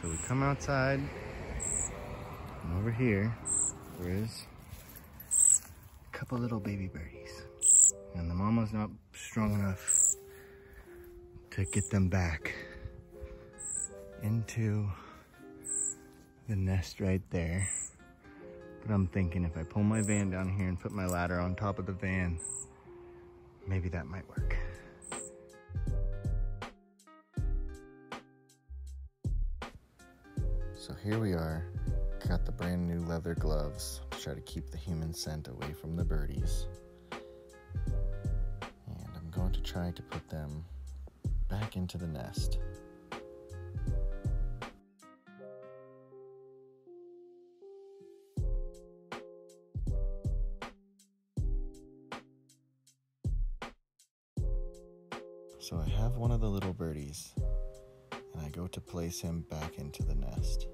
So we come outside, and over here, there is a couple little baby birdies. And the mama's not strong enough to get them back into the nest right there. But I'm thinking if I pull my van down here and put my ladder on top of the van, maybe that might work. So here we are, got the brand new leather gloves to try to keep the human scent away from the birdies. And I'm going to try to put them back into the nest. So I have one of the little birdies, and I go to place him back into the nest.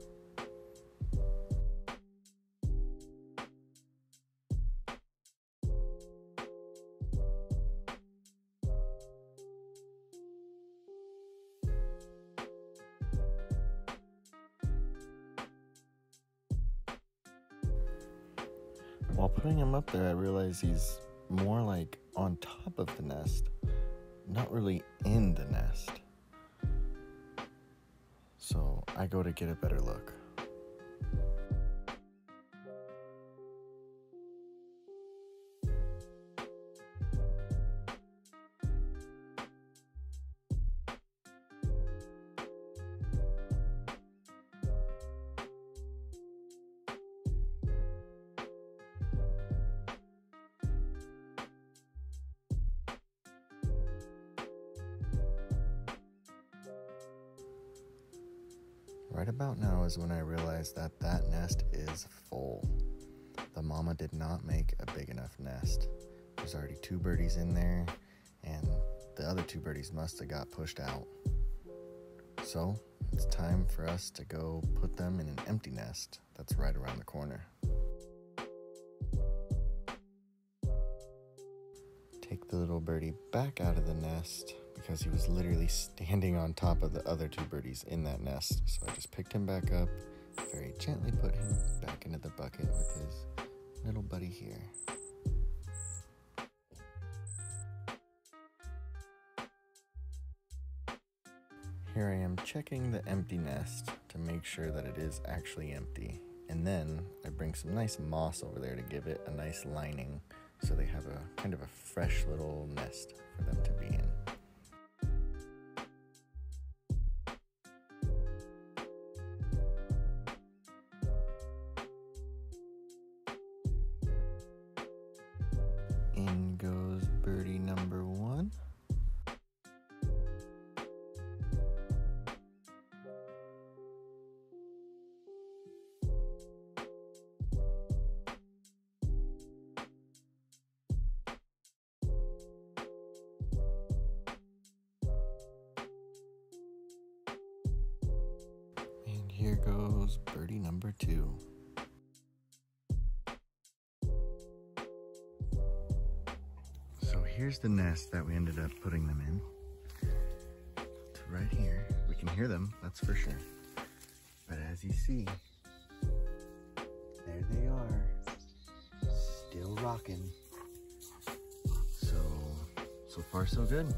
While putting him up there, I realize he's more like on top of the nest, not really in the nest. I go to get a better look. Right about now is when I realized that that nest is full. The mama did not make a big enough nest. There's already two birdies in there, and the other two birdies must have got pushed out. So it's time for us to go put them in an empty nest that's right around the corner. Take the little birdie back out of the nest because he was literally standing on top of the other two birdies in that nest. So I just picked him back up, very gently put him back into the bucket with his little buddy here. Here I am checking the empty nest to make sure that it is actually empty. And then I bring some nice moss over there to give it a nice lining so they have a kind of a fresh little nest for them to be in. Here goes birdie number two. So here's the nest that we ended up putting them in. It's right here. We can hear them, that's for sure. But as you see, there they are, still rocking. So, so far so good.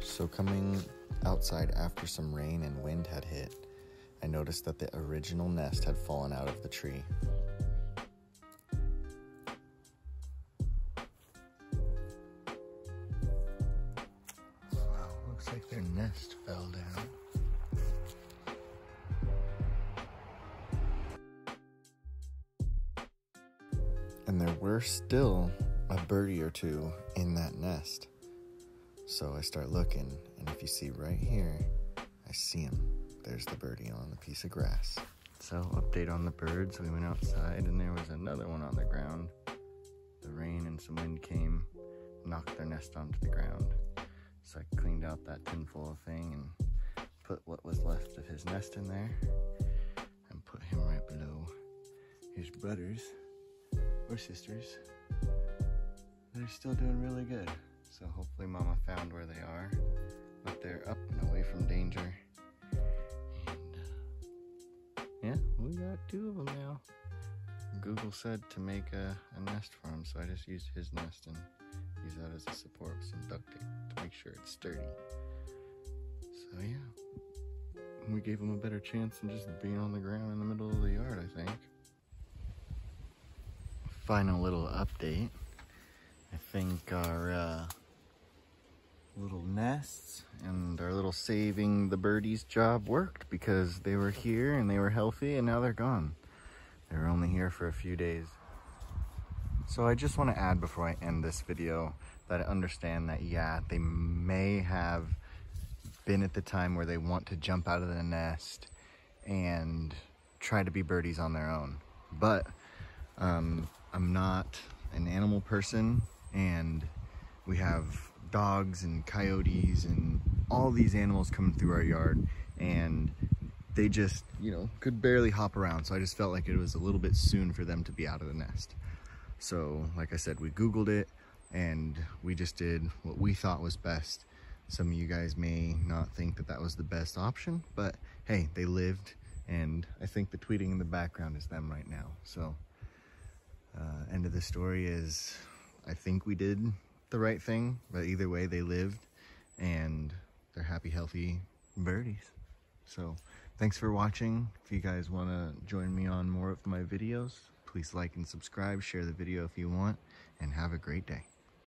So coming outside after some rain and wind had hit, I noticed that the original nest had fallen out of the tree. Wow, looks like their nest fell down. And there were still a birdie or two in that nest. So I start looking, and if you see right here, I see him. There's the birdie on the piece of grass. So, update on the birds. We went outside, and there was another one on the ground. The rain and some wind came, knocked their nest onto the ground. So I cleaned out that tinfoil thing and put what was left of his nest in there, and put him right below his brothers or sisters. They're still doing really good. So hopefully mama found where they are. But they're up and away from danger. And uh, yeah, we got two of them now. Google said to make a, a nest for him, so I just used his nest and used that as a support with some duct tape to make sure it's sturdy. So yeah, we gave him a better chance than just being on the ground in the middle of the yard, I think. Final little update. I think our uh, little nests and our little saving the birdies job worked because they were here and they were healthy and now they're gone. They were only here for a few days. So I just want to add before I end this video that I understand that yeah, they may have been at the time where they want to jump out of the nest and try to be birdies on their own. But um, I'm not an animal person and we have dogs and coyotes and all these animals coming through our yard and they just, you know, could barely hop around. So I just felt like it was a little bit soon for them to be out of the nest. So like I said, we Googled it and we just did what we thought was best. Some of you guys may not think that that was the best option, but hey, they lived and I think the tweeting in the background is them right now. So uh, end of the story is I think we did the right thing, but either way, they lived and they're happy, healthy birdies. So thanks for watching. If you guys want to join me on more of my videos, please like and subscribe, share the video if you want, and have a great day.